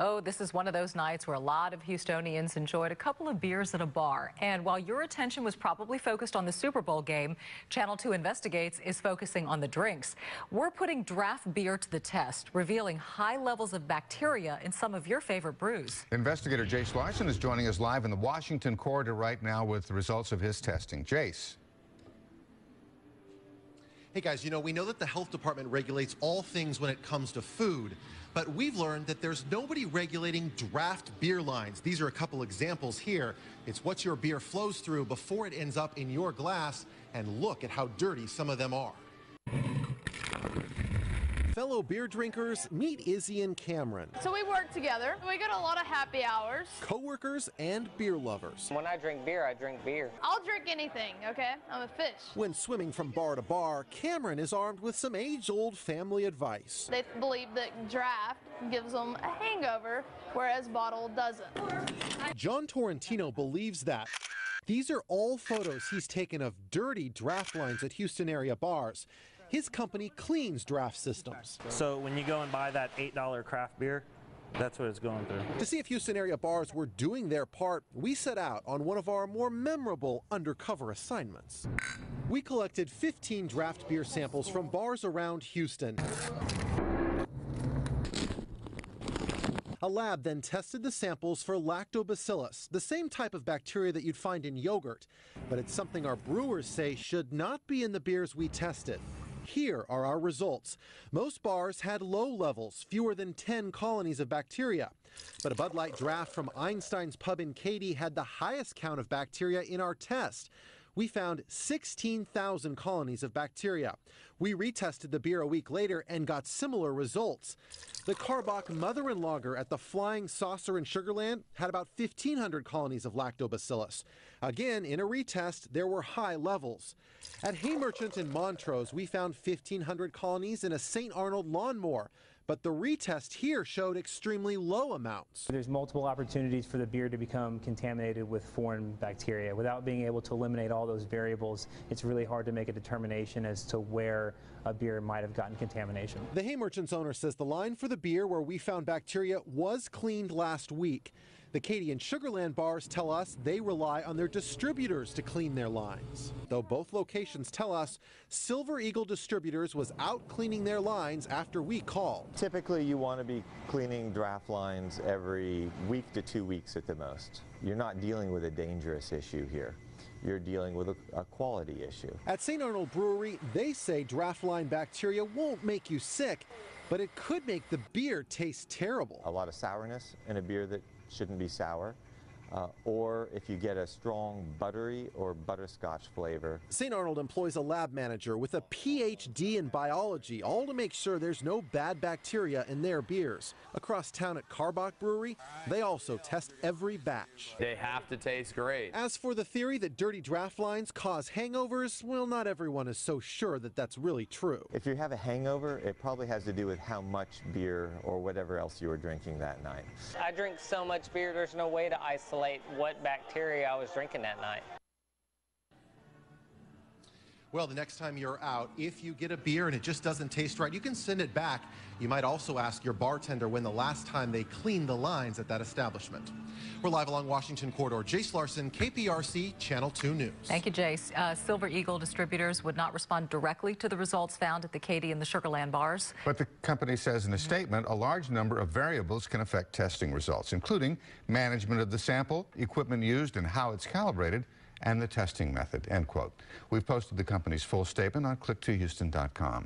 Oh, this is one of those nights where a lot of Houstonians enjoyed a couple of beers at a bar. And while your attention was probably focused on the Super Bowl game, Channel 2 Investigates is focusing on the drinks. We're putting draft beer to the test, revealing high levels of bacteria in some of your favorite brews. Investigator Jace Larson is joining us live in the Washington corridor right now with the results of his testing. Jace. Hey guys, you know, we know that the health department regulates all things when it comes to food, but we've learned that there's nobody regulating draft beer lines. These are a couple examples here. It's what your beer flows through before it ends up in your glass, and look at how dirty some of them are. Fellow beer drinkers, meet Izzy and Cameron. So we work together. We get a lot of happy hours. Co-workers and beer lovers. When I drink beer, I drink beer. I'll drink anything, okay? I'm a fish. When swimming from bar to bar, Cameron is armed with some age-old family advice. They believe that draft gives them a hangover, whereas bottle doesn't. John Torrentino believes that. These are all photos he's taken of dirty draft lines at Houston area bars. His company cleans draft systems. So when you go and buy that $8 craft beer, that's what it's going through. To see if Houston area bars were doing their part, we set out on one of our more memorable undercover assignments. We collected 15 draft beer samples from bars around Houston. A lab then tested the samples for lactobacillus, the same type of bacteria that you'd find in yogurt. But it's something our brewers say should not be in the beers we tested. Here are our results. Most bars had low levels, fewer than 10 colonies of bacteria. But a Bud Light draft from Einstein's Pub in Katy had the highest count of bacteria in our test we found 16,000 colonies of bacteria. We retested the beer a week later and got similar results. The Karbach Mother in Lager at the Flying Saucer in Sugarland had about 1,500 colonies of lactobacillus. Again, in a retest, there were high levels. At Hay Merchant in Montrose, we found 1,500 colonies in a St. Arnold lawnmower but the retest here showed extremely low amounts. There's multiple opportunities for the beer to become contaminated with foreign bacteria. Without being able to eliminate all those variables, it's really hard to make a determination as to where a beer might have gotten contamination. The Hay Merchant's owner says the line for the beer where we found bacteria was cleaned last week. The Katy and Sugarland bars tell us they rely on their distributors to clean their lines. Though both locations tell us Silver Eagle Distributors was out cleaning their lines after we called. Typically, you want to be cleaning draft lines every week to two weeks at the most. You're not dealing with a dangerous issue here you're dealing with a, a, quality issue. At St. Arnold Brewery, they say draft line bacteria won't make you sick, but it could make the beer taste terrible. A lot of sourness in a beer that shouldn't be sour. Uh, or if you get a strong buttery or butterscotch flavor. St. Arnold employs a lab manager with a PhD in biology, all to make sure there's no bad bacteria in their beers. Across town at Karbach Brewery, they also test every batch. They have to taste great. As for the theory that dirty draft lines cause hangovers, well, not everyone is so sure that that's really true. If you have a hangover, it probably has to do with how much beer or whatever else you were drinking that night. I drink so much beer, there's no way to isolate isolate what bacteria I was drinking that night. Well, the next time you're out, if you get a beer and it just doesn't taste right, you can send it back. You might also ask your bartender when the last time they cleaned the lines at that establishment. We're live along Washington Corridor. Jace Larson, KPRC, Channel 2 News. Thank you, Jace. Uh, Silver Eagle distributors would not respond directly to the results found at the Katy and the Sugarland bars. But the company says in a statement a large number of variables can affect testing results, including management of the sample, equipment used, and how it's calibrated and the testing method, end quote. We've posted the company's full statement on click2houston.com.